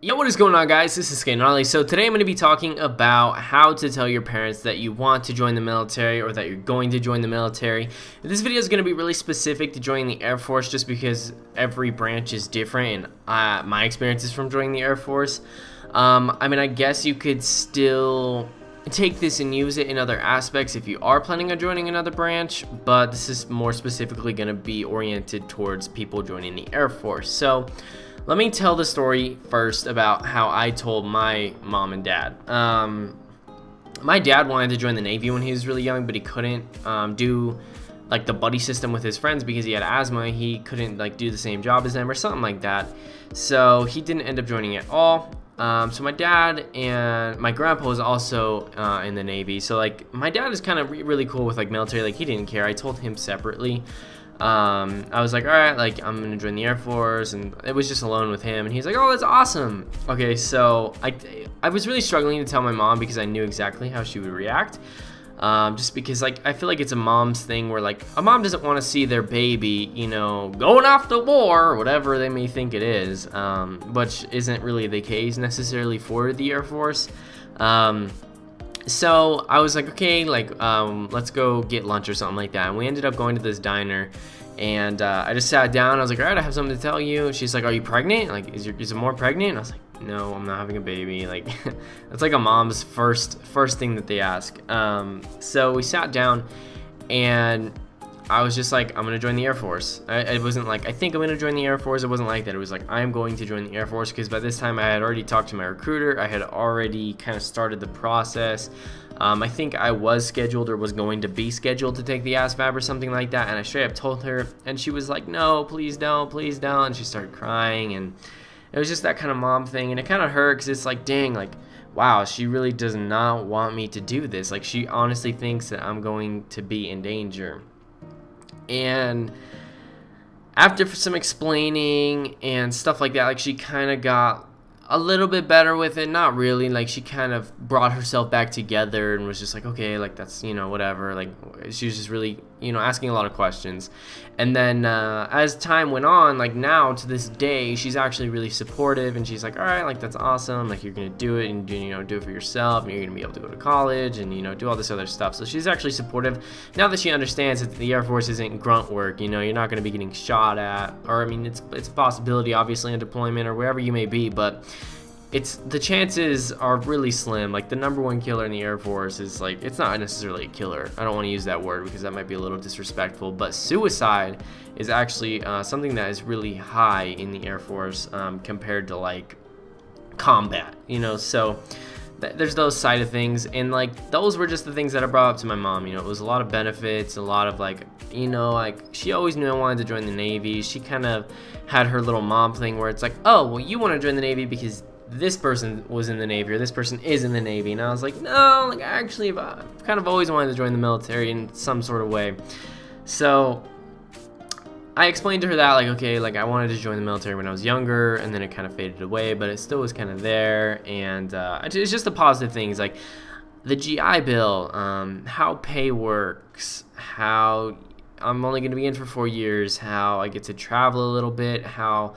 Yo, what is going on guys? This is Gnarly. So today I'm going to be talking about how to tell your parents that you want to join the military or that you're going to join the military. This video is going to be really specific to joining the Air Force just because every branch is different and uh, my experiences from joining the Air Force. Um, I mean, I guess you could still take this and use it in other aspects if you are planning on joining another branch, but this is more specifically going to be oriented towards people joining the Air Force. So, let me tell the story first about how I told my mom and dad. Um, my dad wanted to join the Navy when he was really young, but he couldn't um, do like the buddy system with his friends because he had asthma. He couldn't like do the same job as them or something like that. So he didn't end up joining at all. Um, so my dad and my grandpa was also uh, in the Navy. So like my dad is kind of re really cool with like military. Like he didn't care. I told him separately um, I was like, all right, like I'm gonna join the Air Force, and it was just alone with him, and he's like, oh, that's awesome. Okay, so I, I was really struggling to tell my mom because I knew exactly how she would react. Um, just because like I feel like it's a mom's thing where like a mom doesn't want to see their baby, you know, going off to war or whatever they may think it is, um, which isn't really the case necessarily for the Air Force. Um, so I was like, okay, like, um, let's go get lunch or something like that. And we ended up going to this diner. And uh, I just sat down. I was like, all right, I have something to tell you. She's like, are you pregnant? Like, is, your, is it more pregnant? And I was like, no, I'm not having a baby. Like, that's like a mom's first first thing that they ask. Um, so we sat down, and I was just like, I'm gonna join the Air Force. I, it wasn't like I think I'm gonna join the Air Force. It wasn't like that. It was like I'm going to join the Air Force because by this time I had already talked to my recruiter. I had already kind of started the process. Um, I think I was scheduled or was going to be scheduled to take the ASVAB or something like that, and I straight up told her, and she was like, "No, please don't, please don't." And she started crying, and it was just that kind of mom thing, and it kind of hurt because it's like, dang, like wow, she really does not want me to do this. Like, she honestly thinks that I'm going to be in danger. And after some explaining and stuff like that, like she kind of got a little bit better with it not really like she kind of brought herself back together and was just like okay like that's you know whatever like she was just really you know asking a lot of questions. And then uh, as time went on like now to this day she's actually really supportive and she's like all right like that's awesome like you're gonna do it and you know do it for yourself and you're gonna be able to go to college and you know do all this other stuff. So she's actually supportive. Now that she understands that the air force isn't grunt work you know you're not gonna be getting shot at or i mean it's it's a possibility obviously in deployment or wherever you may be but it's the chances are really slim. Like the number one killer in the Air Force is like it's not necessarily a killer. I don't want to use that word because that might be a little disrespectful. But suicide is actually uh, something that is really high in the Air Force um, compared to like combat. You know, so th there's those side of things, and like those were just the things that I brought up to my mom. You know, it was a lot of benefits, a lot of like you know like she always knew I wanted to join the Navy. She kind of had her little mom thing where it's like, oh well, you want to join the Navy because this person was in the Navy or this person is in the Navy. And I was like, no, like actually, I've kind of always wanted to join the military in some sort of way. So I explained to her that, like, okay, like I wanted to join the military when I was younger, and then it kind of faded away, but it still was kind of there. And uh, it's just the positive things, like the GI Bill, um, how pay works, how I'm only going to be in for four years, how I get to travel a little bit, how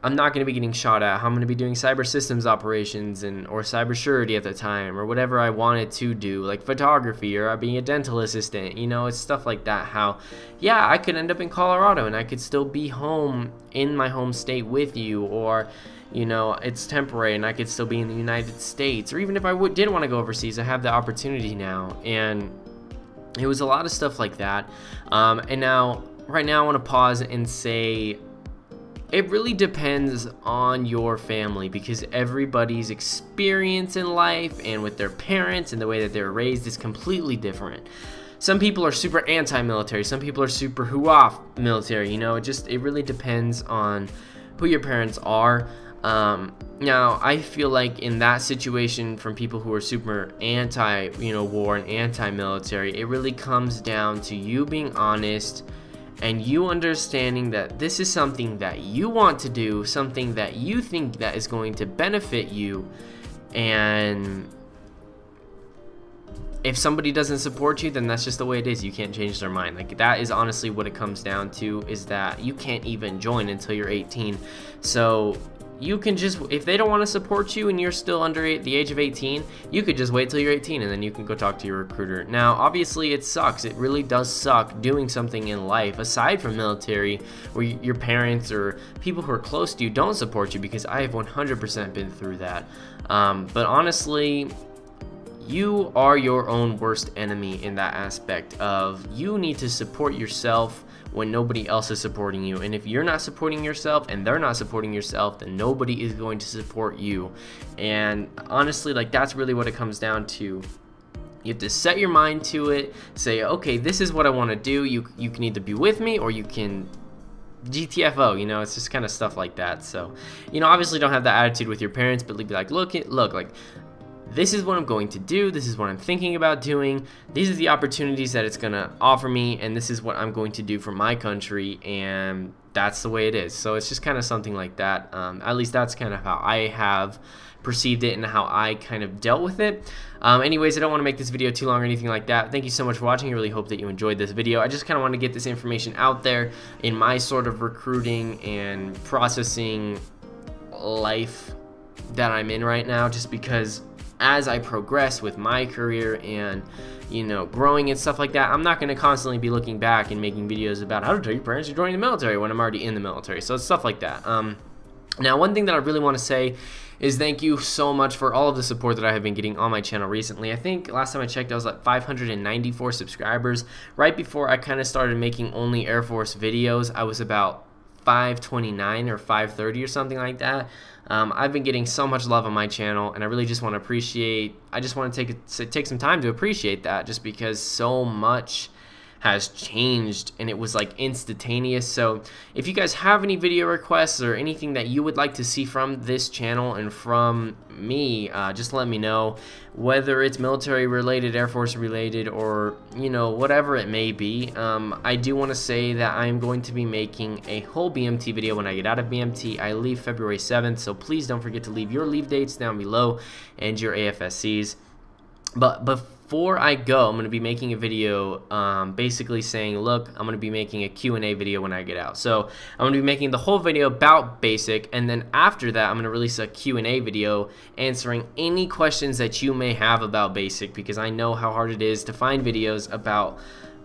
I'm not going to be getting shot at. I'm going to be doing cyber systems operations and or cyber surety at the time or whatever I wanted to do, like photography or being a dental assistant. You know, it's stuff like that. How, yeah, I could end up in Colorado and I could still be home in my home state with you, or you know, it's temporary and I could still be in the United States, or even if I w- did want to go overseas, I have the opportunity now. And it was a lot of stuff like that. Um, and now, right now, I want to pause and say it really depends on your family because everybody's experience in life and with their parents and the way that they're raised is completely different. Some people are super anti-military, some people are super who-off military, you know, it just, it really depends on who your parents are. Um, now, I feel like in that situation, from people who are super anti, you know, war and anti-military, it really comes down to you being honest, and you understanding that this is something that you want to do, something that you think that is going to benefit you, and if somebody doesn't support you, then that's just the way it is. You can't change their mind. Like that is honestly what it comes down to is that you can't even join until you're 18. So you can just if they don't want to support you and you're still under the age of 18 you could just wait till you're 18 and then you can go talk to your recruiter. Now obviously it sucks. It really does suck doing something in life aside from military where your parents or people who are close to you don't support you because I have 100% been through that. Um, but honestly you are your own worst enemy in that aspect of you need to support yourself when nobody else is supporting you. And if you're not supporting yourself and they're not supporting yourself, then nobody is going to support you. And honestly, like that's really what it comes down to. You have to set your mind to it, say, okay, this is what I want to do. You, you can either be with me or you can GTFO, you know, it's just kind of stuff like that. So, you know, obviously don't have that attitude with your parents, but be like, look, look, like this is what I'm going to do, this is what I'm thinking about doing, these are the opportunities that it's going to offer me, and this is what I'm going to do for my country, and that's the way it is. So it's just kind of something like that. Um, at least that's kind of how I have perceived it and how I kind of dealt with it. Um, anyways, I don't want to make this video too long or anything like that. Thank you so much for watching. I really hope that you enjoyed this video. I just kind of want to get this information out there in my sort of recruiting and processing life that I'm in right now just because as I progress with my career and you know growing and stuff like that I'm not going to constantly be looking back and making videos about how to tell your parents you're joining the military when I'm already in the military so it's stuff like that um, now one thing that I really want to say is thank you so much for all of the support that I have been getting on my channel recently. I think last time I checked I was like 594 subscribers. Right before I kind of started making only Air Force videos I was about 529 or 530 or something like that. Um, I've been getting so much love on my channel, and I really just want to appreciate. I just want to take it take some time to appreciate that, just because so much has changed and it was like instantaneous. So if you guys have any video requests or anything that you would like to see from this channel and from me uh, just let me know. Whether it's military related air force related or you know whatever it may be um, I do want to say that I'm going to be making a whole BMT video when I get out of BMT I leave February 7th so please don't forget to leave your leave dates down below and your AFSCs but before I go, I'm going to be making a video um, basically saying, look, I'm going to be making a Q&A video when I get out. So I'm going to be making the whole video about BASIC, and then after that, I'm going to release a Q&A video answering any questions that you may have about BASIC because I know how hard it is to find videos about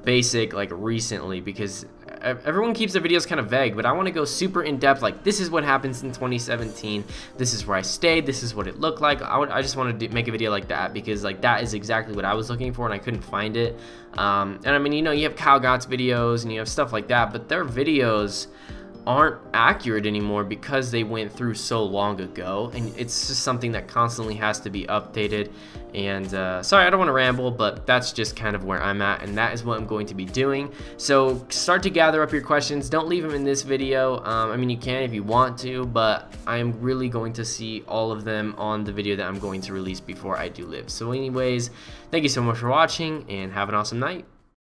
BASIC like recently because everyone keeps their videos kind of vague, but I want to go super in depth. Like this is what happens in 2017. This is where I stayed. This is what it looked like. I, would, I just wanted to make a video like that because like that is exactly what I was looking for and I couldn't find it. Um, and I mean, you know, you have Kyle Gott's videos and you have stuff like that, but their videos aren't accurate anymore because they went through so long ago and it's just something that constantly has to be updated. And uh, sorry I don't want to ramble but that's just kind of where I'm at and that is what I'm going to be doing. So start to gather up your questions. Don't leave them in this video. Um, I mean you can if you want to but I'm really going to see all of them on the video that I'm going to release before I do live. So anyways thank you so much for watching and have an awesome night